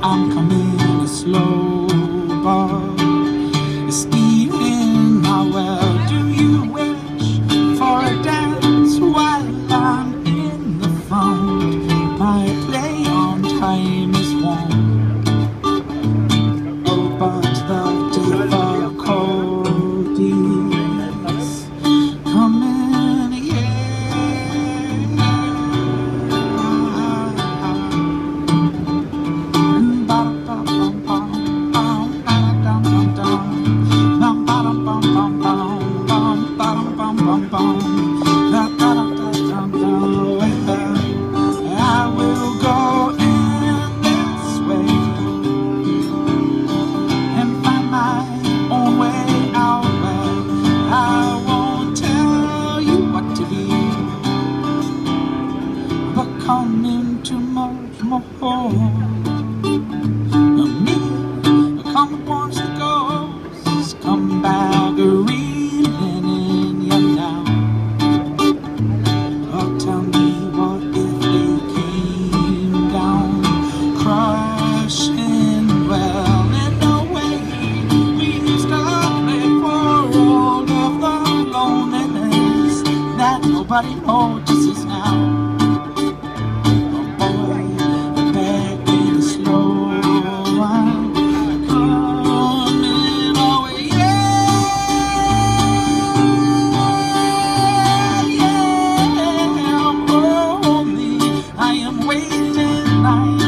I'm coming slow. come into much more And me, I come once the ghosts come back a reeling in you now. Oh, tell me what if they came down crashing? well in a way we stop it for all of the loneliness that nobody knows. night.